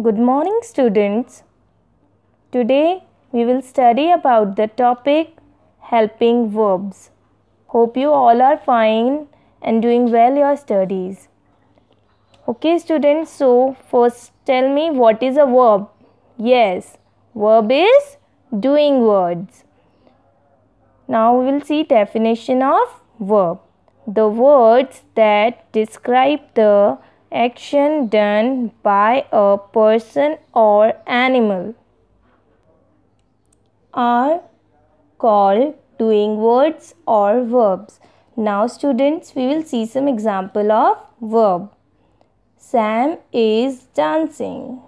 Good morning, students. Today we will study about the topic helping verbs. Hope you all are fine and doing well your studies. Okay, students, so first tell me what is a verb? Yes, verb is doing words. Now we will see definition of verb. The words that describe the action done by a person or animal are called doing words or verbs. Now students we will see some example of verb. Sam is dancing.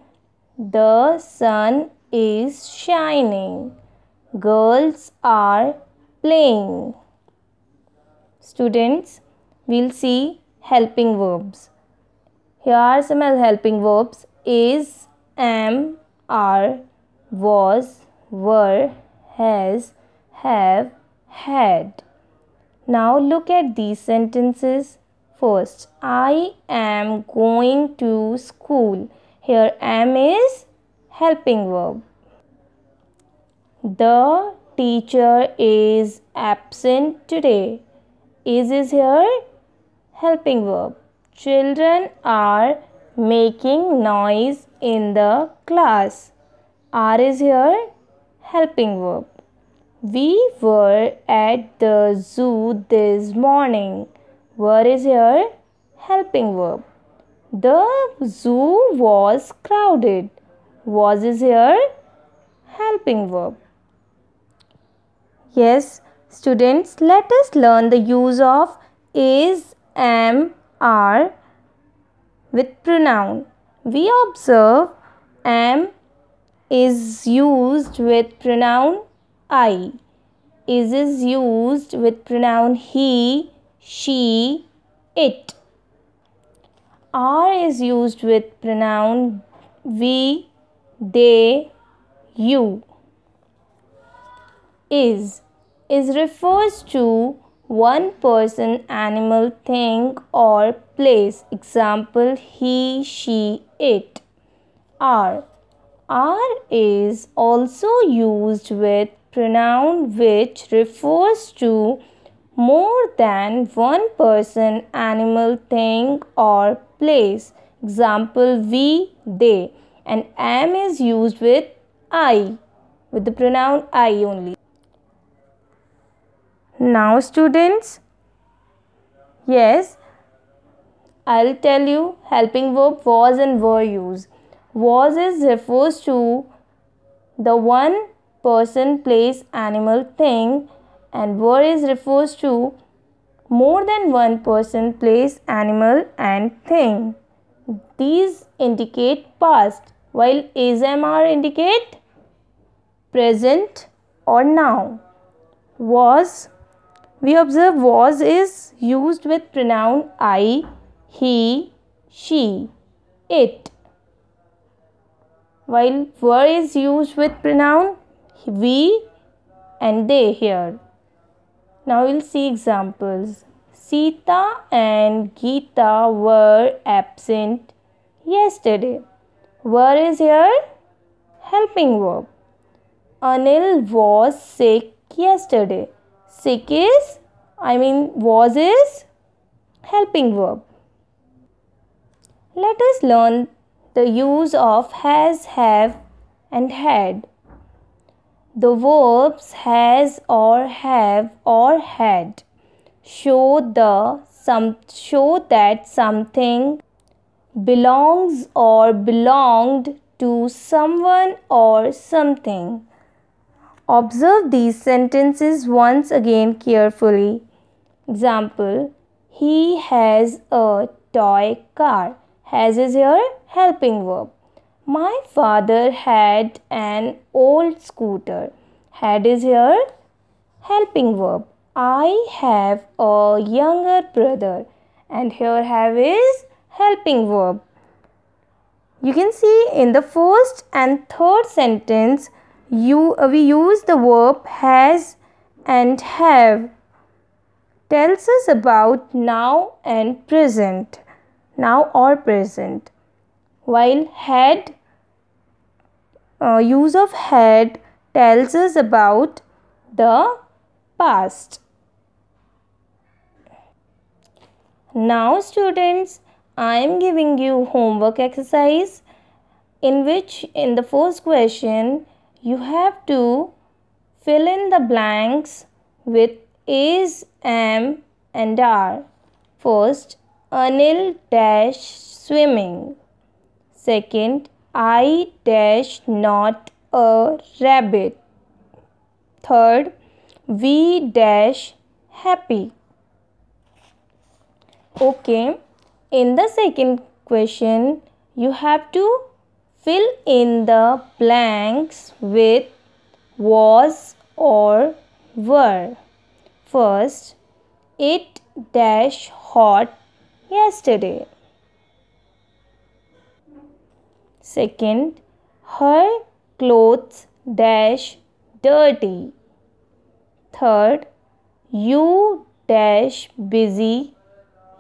The sun is shining. Girls are playing. Students, we'll see helping verbs. Here are some helping verbs is, am, are, was, were, has, have, had. Now look at these sentences. First, I am going to school. Here am is helping verb. The teacher is absent today. Is is here helping verb. Children are making noise in the class. Are is here helping verb. We were at the zoo this morning. Were is here helping verb. The zoo was crowded. Was is here helping verb. Yes, students, let us learn the use of is, am, are with pronoun. We observe am is used with pronoun I. Is is used with pronoun he, she, it. Are is used with pronoun we, they, you. Is is refers to one person, animal, thing or place. Example he, she, it. Are. Are is also used with pronoun which refers to more than one person, animal, thing or place. Example we, they. And am is used with I, with the pronoun I only. Now students, yes, I'll tell you helping verb was and were used. Was is refers to the one person, place, animal, thing and were is refers to more than one person, place, animal and thing. These indicate past while is are indicate present or now. Was we observe was is used with pronoun I, he, she, it. While were is used with pronoun we and they here. Now we'll see examples. Sita and Geeta were absent yesterday. Were is here helping verb. Anil was sick yesterday. Sick is, I mean, was is helping verb. Let us learn the use of has, have, and had. The verbs has or have or had show the some show that something belongs or belonged to someone or something. Observe these sentences once again carefully. Example He has a toy car. Has is your helping verb. My father had an old scooter. Had is your helping verb. I have a younger brother. And here have is helping verb. You can see in the first and third sentence you uh, we use the verb has and have. Tells us about now and present. Now or present. While had uh, use of had tells us about the past. Now students, I am giving you homework exercise in which in the first question you have to fill in the blanks with is, am and are. First, Anil dash swimming. Second, I dash not a rabbit. Third, we dash happy. Okay, in the second question, you have to fill in the blanks with was or were. First, it dash hot yesterday. Second, her clothes dash dirty. Third, you dash busy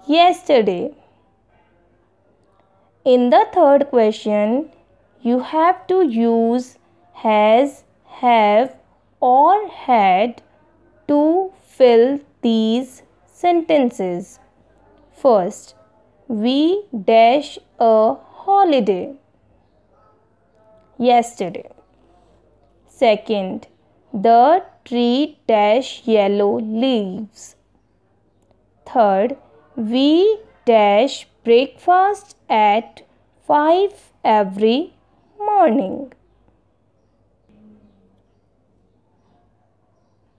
yesterday. In the third question, you have to use has, have or had to fill these sentences. First, we dash a holiday yesterday. Second, the tree dash yellow leaves. Third, we dash breakfast at 5 every morning.